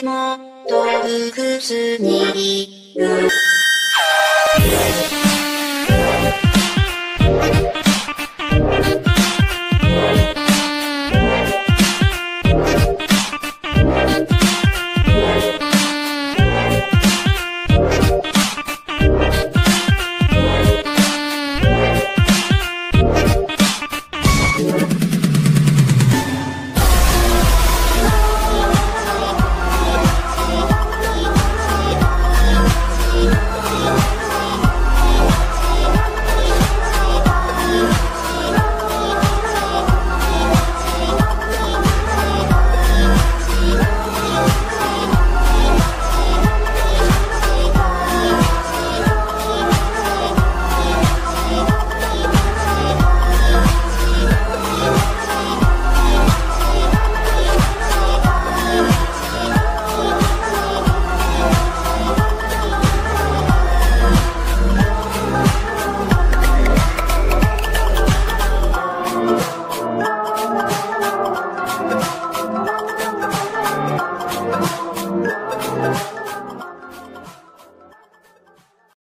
でも洞窟にいる。